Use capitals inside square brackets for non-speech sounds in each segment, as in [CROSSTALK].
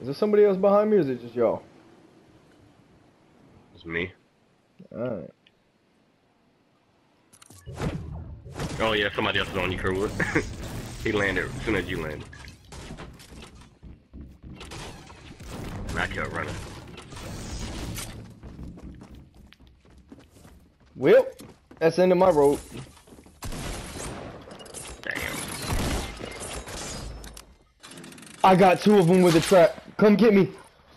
Is there somebody else behind me or is it just y'all? It's me. Alright. Oh yeah, somebody else is on you, Kerwood. [LAUGHS] he landed as soon as you landed. And I kept running. Well, that's the end of my rope. Damn. I got two of them with a trap. Come get me.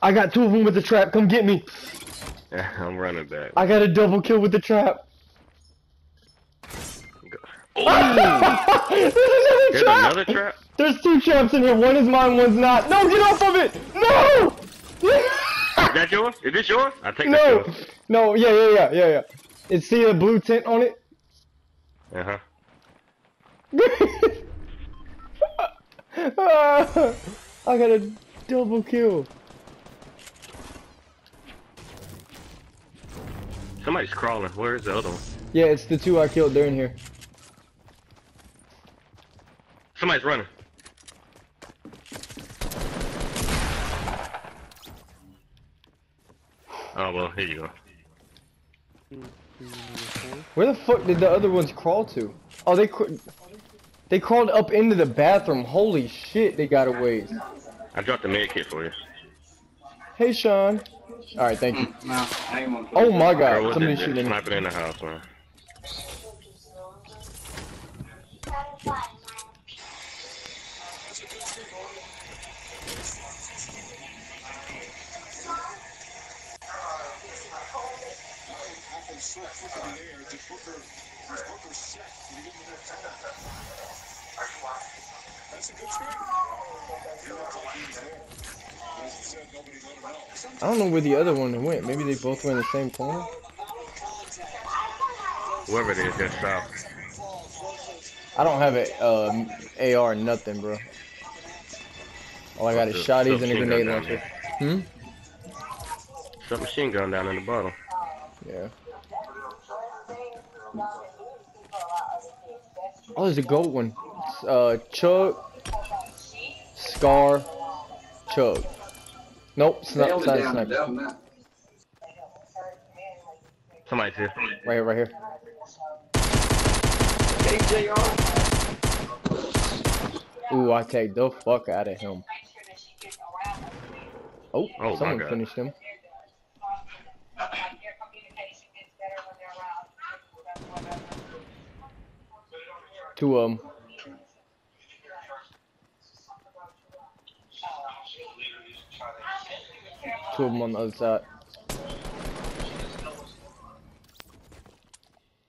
I got two of them with the trap. Come get me. [LAUGHS] I'm running back. I got a double kill with the trap. Oh, There's [LAUGHS] there's another another trap. trap. There's two traps in here. One is mine, one's not. No, get off of it. No. Is that yours? Is this yours? I take that no. yours. No. Yeah, yeah, yeah, yeah, yeah. It's see a blue tint on it. Uh huh. [LAUGHS] Ah, I got a double kill. Somebody's crawling. Where is the other one? Yeah, it's the two I killed. They're in here. Somebody's running. Oh well, here you go. Where the fuck did the other ones crawl to? Oh, they cr they crawled up into the bathroom. Holy shit, they got away. I dropped the med kit for you. Hey, Sean. All right, thank you. [LAUGHS] No, I ain't want to. Oh my God, what's somebody this? shooting. Sniping in the house, man. I don't know where the other one went. Maybe they both went in the same corner. Whoever it is, that's south. I don't have a um, AR, nothing, bro. All I got is Still- shotties and a grenade launcher. Hmm? Some machine gun down in the bottom. Yeah. Oh, there's a gold one. It's, Uh, Chug, Scar, Chug. Nope, sni- Nailed it sniper, down, sniper. down. Somebody's here. Right here, right here. KJR. Ooh, I take the fuck out of him. Oh, Oh, my someone finished him. Two of them. Two of them on the other side.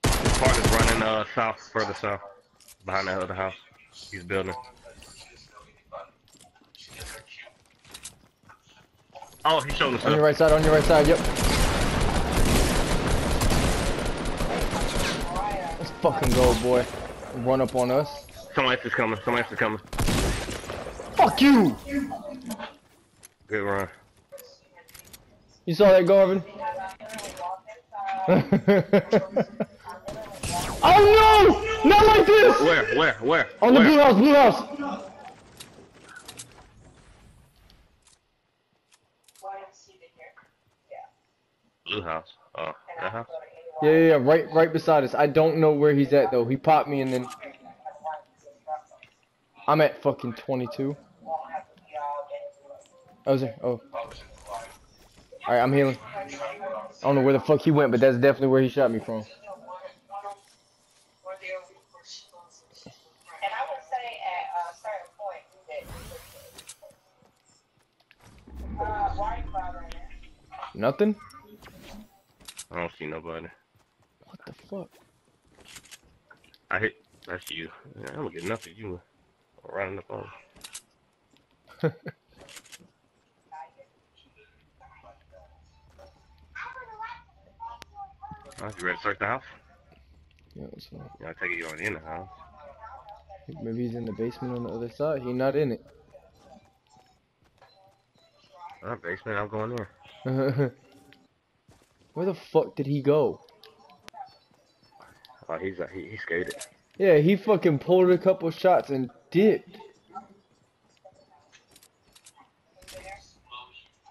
His is running uh south, further south, behind that other house. He's building. Oh, he's showing us On your right side, on your right side, yep. Let's fucking go, boy. Run up on us. Somebody else is coming. Somebody else is coming. Fuck you! Good run. You saw that, Garvin? [LAUGHS] oh no! Not like this! Where? Where? Where? On the blue house, blue house! Blue house. Oh, that house. Yeah, yeah, yeah, right, right beside us. I don't know where he's at though. He popped me and then I'm at fucking 22. Oh, is there? Oh. Alright, I'm healing. I don't know where the fuck he went, but that's definitely where he shot me from. And I would say at a certain point that. Uh, why are you bothering me? Nothing? I don't see nobody. What the fuck? I hit. That's you. I'm gonna get nothing. You running up on. [LAUGHS] Oh, you ready to search the house? Yeah, that's fine. Yeah, I take it you already in the house. Maybe he's in the basement on the other side. He not in it. Oh, basement. I'm going there. [LAUGHS] Where the fuck did he go? Oh, he's uh, he, he skated. Yeah, he fucking pulled a couple shots and dipped.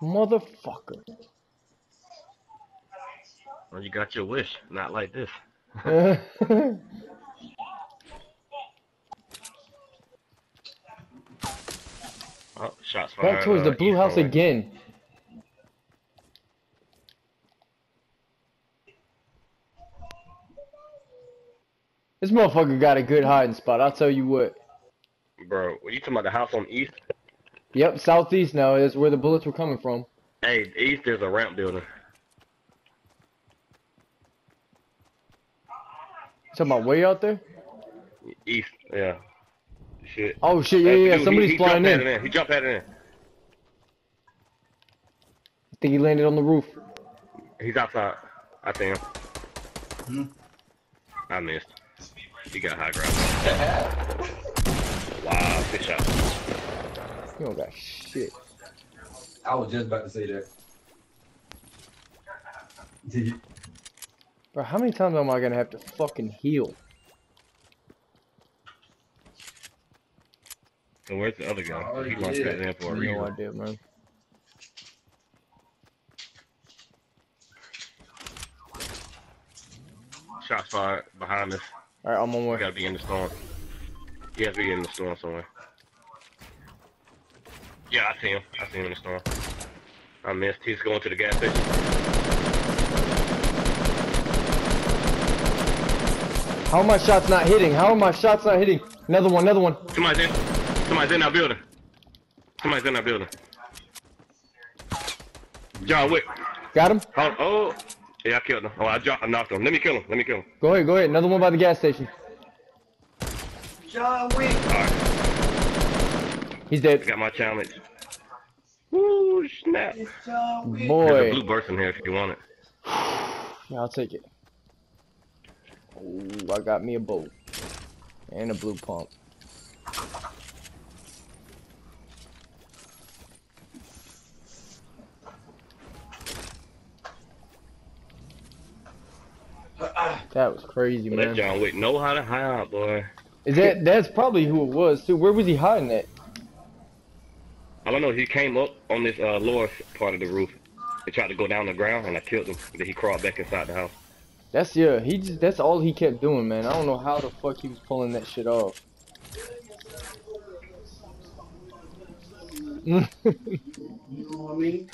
Motherfucker. Well, you got your wish. Not like this. [LAUGHS] Oh, shots fired. Back towards the uh, blue house again. This motherfucker got a good hiding spot, I'll tell you what. Bro, were you talking about the house on east? Yep, southeast now is where the bullets were coming from. Hey, east is a ramp building. Talking about way out there? East, yeah. Shit. Oh shit, yeah, yeah, yeah. dude, somebody's he, he flying jumped in. at He jumped at it in. I think he landed on the roof. He's outside. I think. him. Hmm. I missed. He got high ground. [LAUGHS] wow, good shot. You don't got shit. I was just about to say that. Did you? Bro, how many times am I gonna have to fucking heal? So where's the other guy? Oh, he launched yeah. that in for a No reason. idea, man. Shots fired behind us. Alright, I'm on We way. gotta be in the storm. He has to be in the storm somewhere. Yeah, I see him. I see him in the storm. I missed. He's going to the gas station. How are my shots not hitting? How are my shots not hitting? Another one, another one. Somebody's in. Somebody's in our building. Somebody's in our building. John Wick. Got him? Oh, oh. Yeah, I killed him. Oh, I, dropped, I knocked him. Let me kill him. Let me kill him. Go ahead, go ahead. Another one by the gas station. John Wick. All right. He's I dead. got my challenge. Woo, snap. It's John Wick. There's a blue burst in here if you want it. [SIGHS] Yeah, I'll take it. Ooh, I got me a boat. And a blue pump. That was crazy, man. John Wick know how to hide, boy. Is that that's probably who it was too? Where was he hiding at? I don't know. He came up on this uh, lower part of the roof. He tried to go down the ground, and I killed him. Then he crawled back inside the house. That's yeah. He just that's all he kept doing, man. I don't know how the fuck he was pulling that shit off. You know what I mean?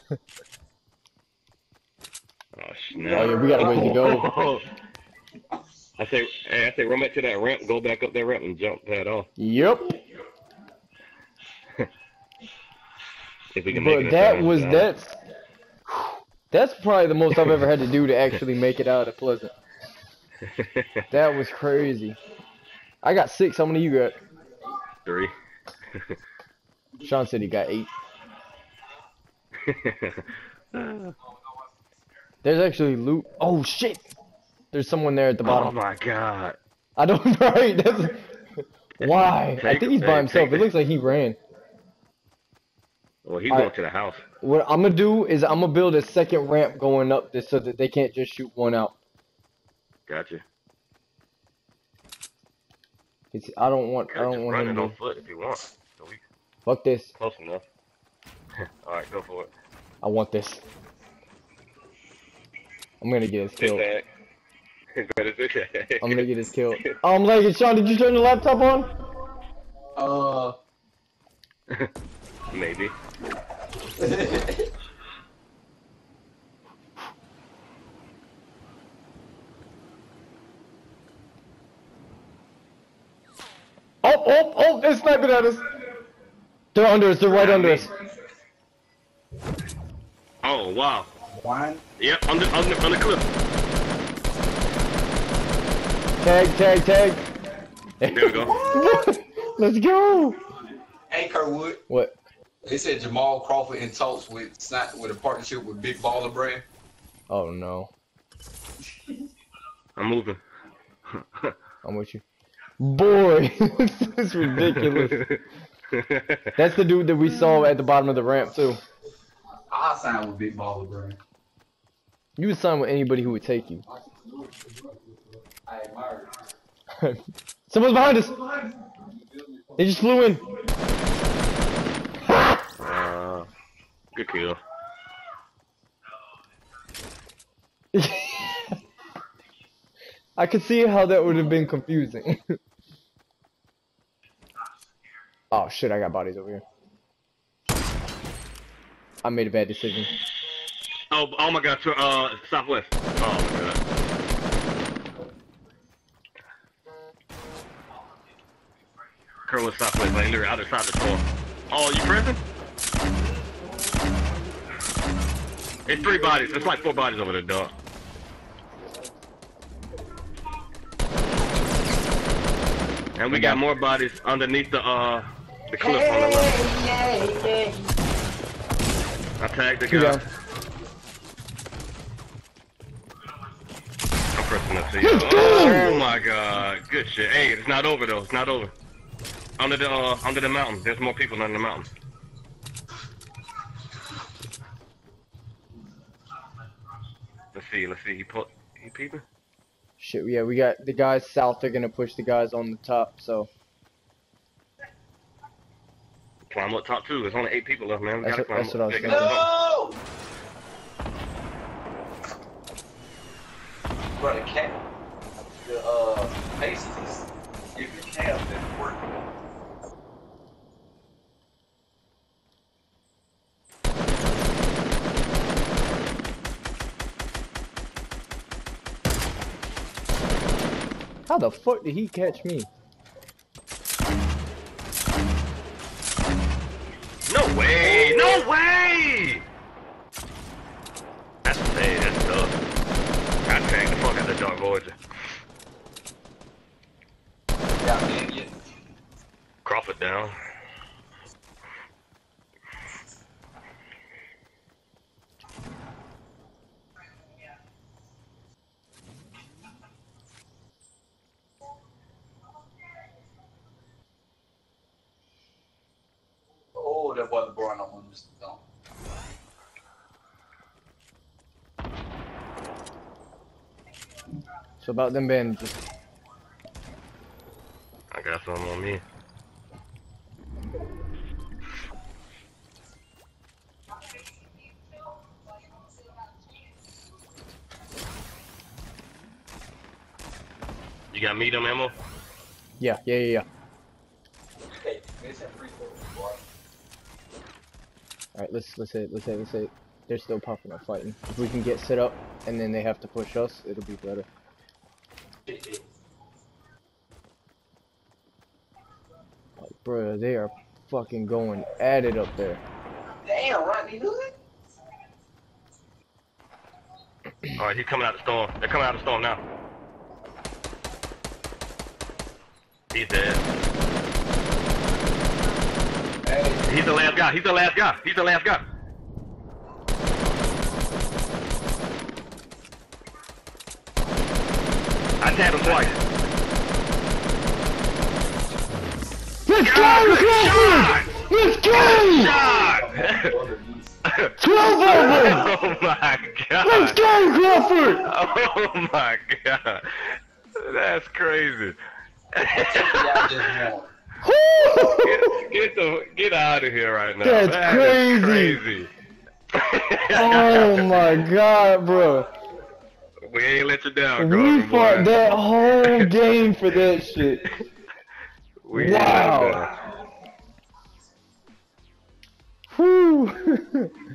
Oh snap! Oh, yeah, we got a ways to go. [LAUGHS] I say, hey, I say, run back to that ramp, go back up that ramp, and jump that off. yep. [LAUGHS] If we can make But it. that was that's that's probably the most I've ever had to do to [LAUGHS] actually make it out of Pleasant. That was crazy. I got six. How many you got? three. Sean said he got eight. There's actually loot. Oh shit! There's someone there at the bottom. oh my god! I don't [LAUGHS] right. That's, why? I think he's by himself. It. looks like he ran. Well, he's All going right. to the house. What I'm gonna do is I'm gonna build a second ramp going up this so that they can't just shoot one out. Gotcha. It's, I don't want. I don't want Run him it to. on foot if you want. So we Fuck this. close enough. [LAUGHS] All right, go for it. I want this. I'm gonna get his Sit kill. back. Better sit back. I'm gonna get his kill. Oh, I'm lagging. Sean, did you turn the laptop on? Uh. [LAUGHS] Maybe. Oh, oh, oh! They're sniping at us. They're under us. They're right under us. Oh wow. One. Yep, on the on the, on the cliff. Tag, tag, tag. There we go. [LAUGHS] Let's go. Hey, Kerwood. What? They said Jamal Crawford in talks with Sni- with a partnership with Big Baller Brand. Oh no. [LAUGHS] I'm moving. [LAUGHS] I'm with you. Boy, [LAUGHS] this is ridiculous. That's the dude that we saw at the bottom of the ramp too. I signed with Big Baller Brand. You would sign with anybody who would take you. I admire Someone's behind us. They just flew in. Good kill. [LAUGHS] I could see how that would have been confusing. [LAUGHS] oh shit, I got bodies over here. I made a bad decision. Oh, oh my god, To uh, southwest. Oh my god. Curl is southwest, like literally outside the door. Oh, you present? It's three bodies. It's like four bodies over there, dog. And we got more bodies underneath the uh the cliff on the left. I tagged the guy. down. I'm pressing up to you. Oh my god. Good shit. Hey, it's not over though. It's not over. Under the uh under the mountain. There's more people under the mountain. Let's see, let's see. He put he peeping? Shit, yeah, we got the guys south. They're gonna push the guys on the top. So Climb up top too. There's only eight people left, man. We That's gotta what- climb that's up. what I was thinking. No! Bro, the cat, the uh, pasties, if the cat didn't work. How the fuck did he catch me? No way! No way! That's hey, that's tough. I tagged the fuck out of the Dark Voyager. Yeah, man, yeah. Crawford down. Oh, that wasn't born on Mr. Don. So about them bandages. I got some on me. You got medium ammo? Yeah, yeah, yeah, yeah. Hey, this is free throw, boy. All right, let's let's hit, let's hit, let's hit. They're still puffing or fighting. If we can get set up and then they have to push us, it'll be better. Bro, they are fucking going at it up there. Damn, Rodney Hood. Alright, he's coming out of the storm. They're coming out of the storm now. He's dead. Hey, He's the last guy. He's the last guy. He's the last guy. I tapped him twice. Let's go, good Crawford! Let's go! Twelve of them! oh my god! Let's go, Crawford! Oh my god! That's crazy. y'all just won. Woo! get, get the get out of here right now. That's That crazy. crazy. oh my god, bro. We ain't let you down, We fought that whole game for that shit. We ain't let you. Wow. Uh, Whew. [LAUGHS]